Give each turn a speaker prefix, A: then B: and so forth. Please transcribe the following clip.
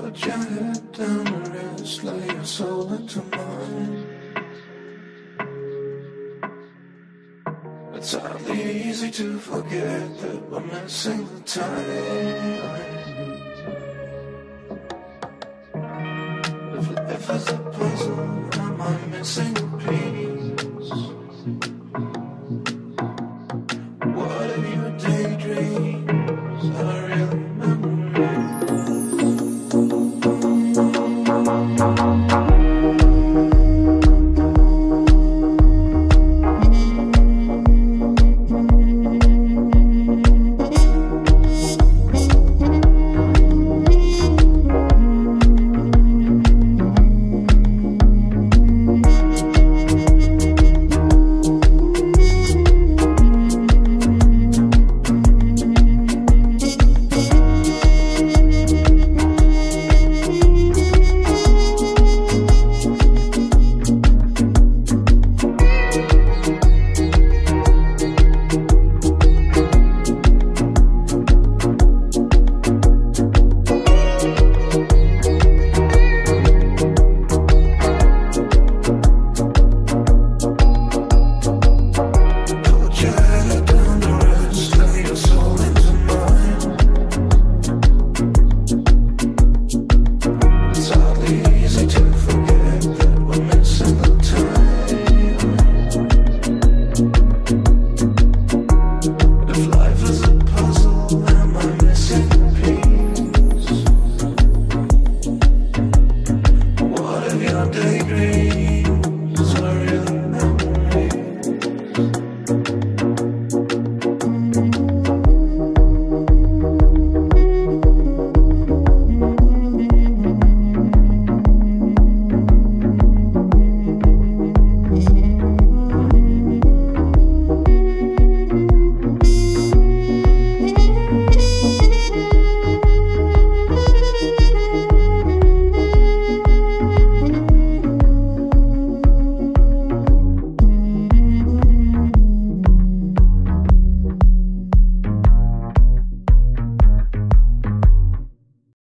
A: Put your head down and rest, lay your soul into mine. It's hardly easy to forget that we're missing the time. If, it's a puzzle, am I missing a piece?